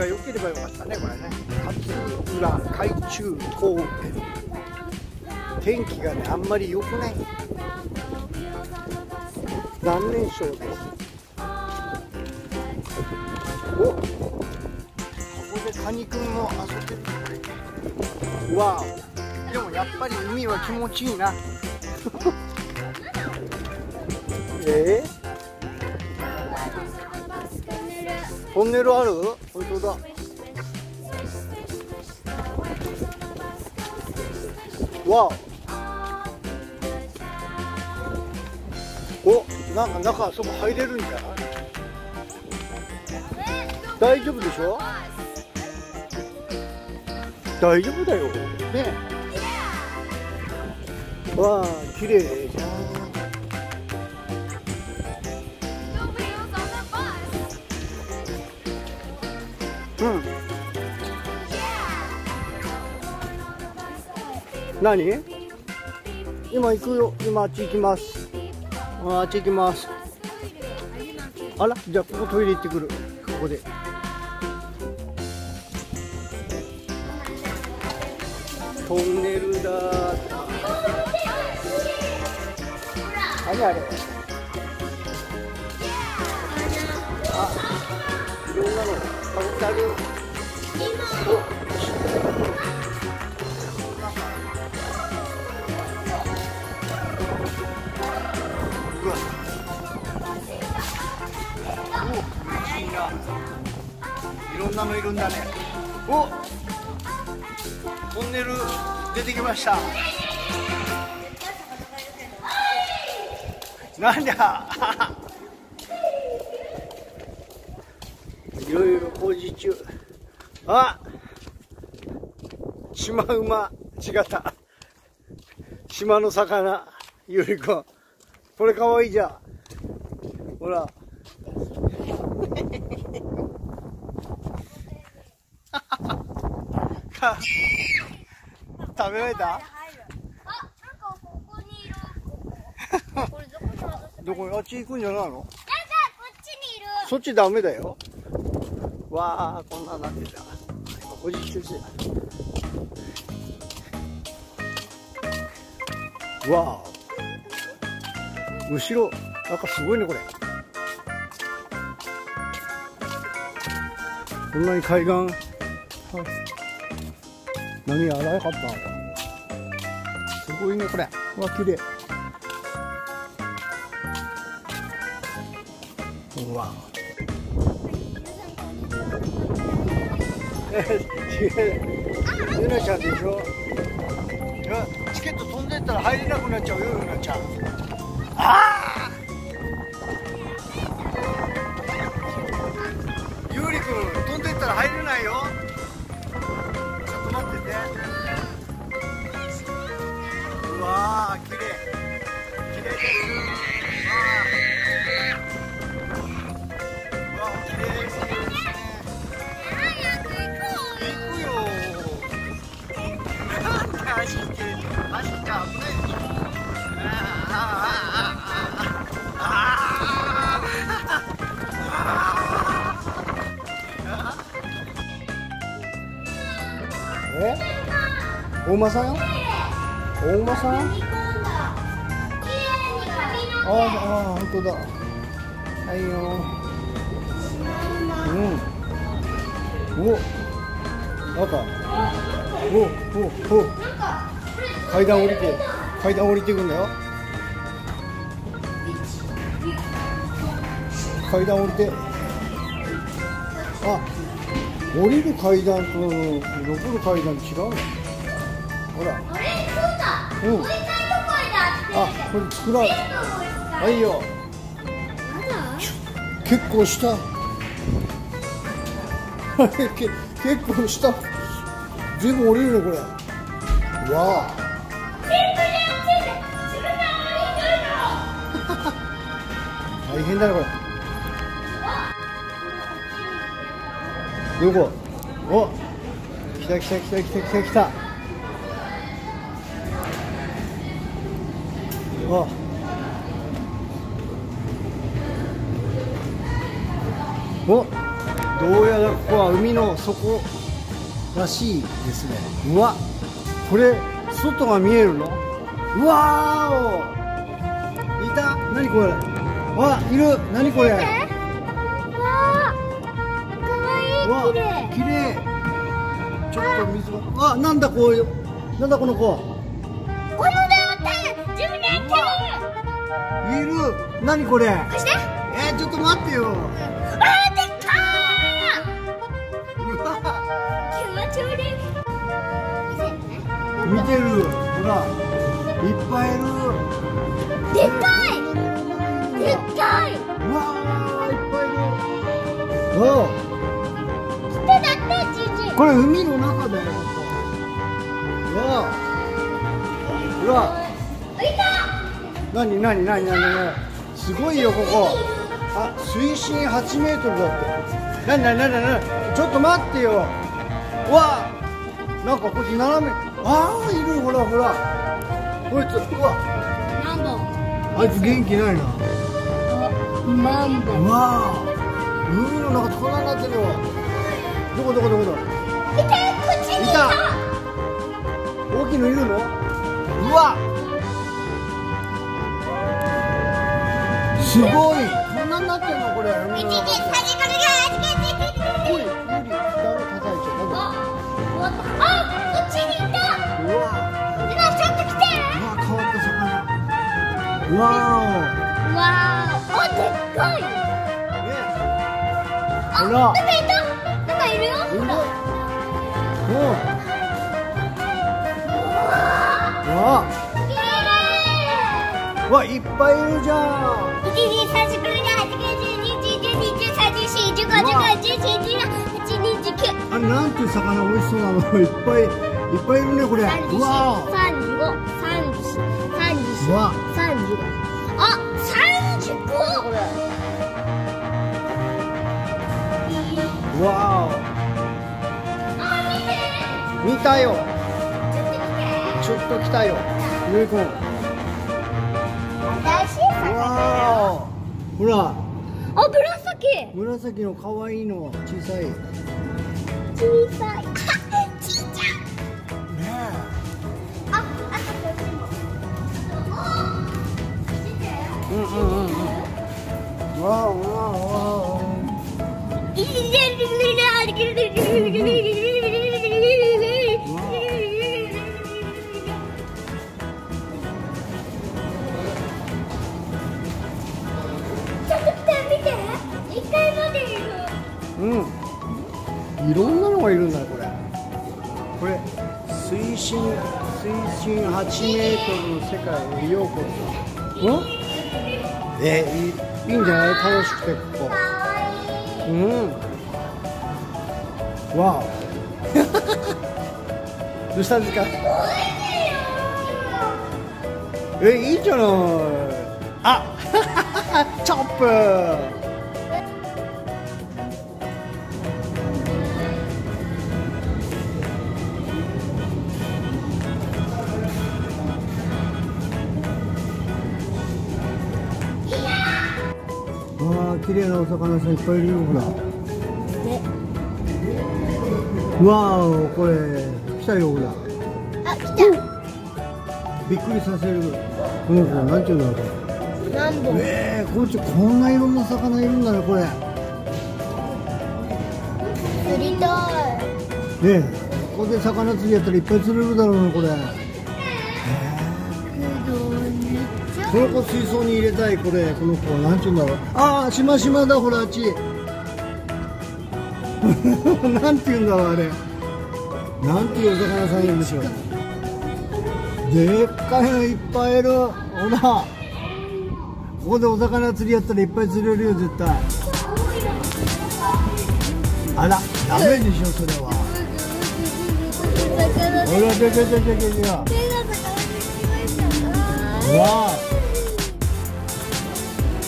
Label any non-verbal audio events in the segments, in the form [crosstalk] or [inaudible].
が良ければよかったねこれね。勝浦海中公園。天気がねあんまり良くない。残念賞です。おここでカニくんも遊んでる。わあでもやっぱり海は気持ちいいな。[laughs] えー、トンネルある？当だ。わお。なんか中あそこ入れるんじゃない？大丈夫でしょ？大丈夫だよ。ねわあ綺麗じゃんうん。何？今行くよ。今あっち行きます。あっち行きます。あらじゃあここトイレ行ってくる。ここで。トンネルだ。何あれ。あいろんなの。かぶってあるうるんだね。おトンネル出てきました。なんだ？[laughs] いろいろ工事中。あシマウマ違った。島の魚ゆり子これかわいいじゃん。ほら。か食べられた？あ、なんかここにいる。これどこ？に渡せどこにあっち行くんじゃないの？なんかこっちにいる。そっちダメだよ。わあこんななってた。おじわあ後ろなんかすごいねこれ。こんなに海岸？あ波荒かった。すごいねこれ。うわ綺麗。うわ。違う。ゆなちゃんでしょ？いやチケット飛んでったら入れなくなっちゃうよゆなちゃんああお馬さんお馬さんああ本当だ。はいよ。うん。おなんか。おおお階段降りて階段降りていくんだよ。階段降りて。あ降りる階段と登る階段違うの？ほら。あれそうだ。うん。もう一回どこへだって。あこれ作。はいよ。まだ？結構下あれけ結構下全部降りるねこれ。わあ。大変だねこれ。どこ？お来た来た来た来た来た来たあおどうやらここは海の底らしいですね。うわこれ外が見えるの？うわーお。いた？何これ？あいる。何これ？わあかわいい綺麗。綺麗。ちょっと水が。あなんだこういう？なんだこの子？いる何これ？貸して。えー、ちょっと待ってよ。あーでっかうわ。ー気持ち悪い。見てる。ほら。いっぱいいる。でっかい。でっかい。うわーいっぱいいる。お人だってじじこれ海の中だよ。わ。うわ。いたなになになになになにすごいよここ。あ水深8メートルだって。なになになになにちょっと待ってよ。うわなんかこっち斜めああいるほらほら。こいつうわ。マンボあいつ元気ないな。マンボうわあ海の中こんなになってるよ。どこどこどこどこいたこっちにいた。い。た大きいのいるの？うわすごい。こんなになってんのこれ。海の中一時サジカルがおい無理だろ叩いちゃああこっちにいた。ううわ今ちょっと来て。うわ変わった。魚うわわーおでっかいーねあほら。なんかいたなんかいるよほらわわいっぱいいるじゃん。い一時サジカルが八九十二十十二十三十四十五十六十七十八二十九あれなんていう魚美味しそうなのいっぱいいっぱいいるねこれ三十四うわ三十五三十三十わ四三十五あ三十五うわあ見て見たよちょっと来たよゆいくんら。あ紫。紫の可愛いの小さい。ね小さい。ちっちゃい。えあ、あとこっちもうんうんうんうんわあわあわちょ1メートルの世界へようこそ。うんえいいんじゃない楽しくてここ。うん。わお。どうしたんですか？え、いいじゃない。あ [laughs] チョップ綺麗なお魚さんいっぱいいるよ、ほら。わお、これ、来たよ、ほら。あ、来たびっくりさせる。この子、なんていうんだろう、こ何本れ。ええこっち、こんないろんな魚いるんだね、これ。ね釣りたいえ、ここで魚釣りやったらいっぱい釣れるだろうね、これ。この子水槽に入れたい、これ、この子、なんていうんだろう。ああ、しましまだ、ほら、あっち。[laughs] なんていうんだろう、あれ。なんていうお魚さんいるんでしょう。でっかいのいっぱいいる。ほら。ここでお魚釣りやったらいっぱい釣れるよ、絶対。あら、ダメでしょ、それは。魚ほら、でけでけでけでよ。手が魚できましたうわあ。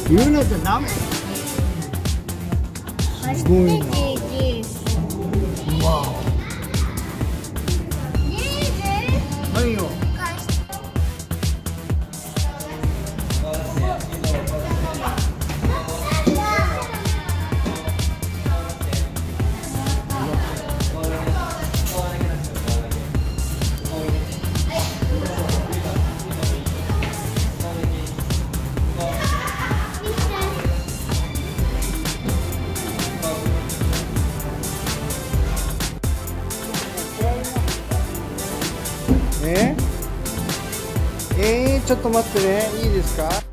言うのってダメ。すごいな。うちょっと待ってね。いいですか？